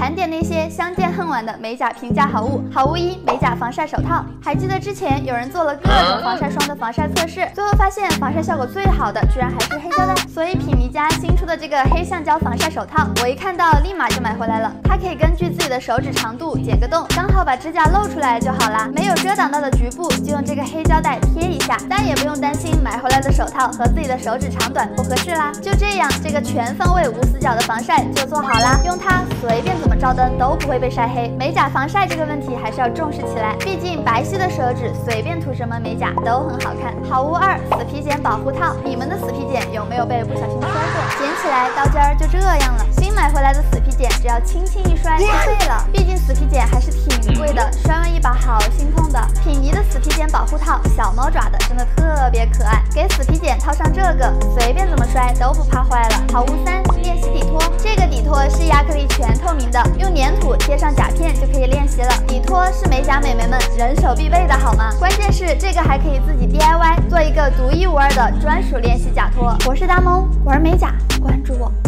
盘点那些相见恨晚的美甲平价好物。好物一：美甲防晒手套。还记得之前有人做了各种防晒霜的防晒测试，最后发现防晒效果最好的居然还是黑胶带。所以品迷家新出的这个黑橡胶防晒手套，我一看到立马就买回来了。它可以根据自己的手指长度剪个洞，刚好把指甲露出来就好啦。没有遮挡到的局部，就用这个黑胶带贴一下，但也不用担心买回来的手套和自己的手指长短不合适啦。就这样，这个全方位无死角的防晒就做好啦。用它随便照灯都不会被晒黑。美甲防晒这个问题还是要重视起来，毕竟白皙的手指随便涂什么美甲都很好看。好物二：死皮剪保护套。你们的死皮剪有没有被不小心摔过？剪起来刀尖儿就这样了。新买回来的死皮剪，只要轻轻一摔就废了。毕竟死皮剪还是挺贵的，摔完一把好心痛的。品尼的死皮剪保护套，小猫爪的，真的特别可爱。给死皮剪套上这个，随便怎么摔都不怕坏了。好物三：练习底托。这个底托是亚用粘土贴上甲片就可以练习了。底托是美甲美眉们人手必备的好吗？关键是这个还可以自己 DIY，做一个独一无二的专属练习甲托。我是大萌，玩美甲，关注我。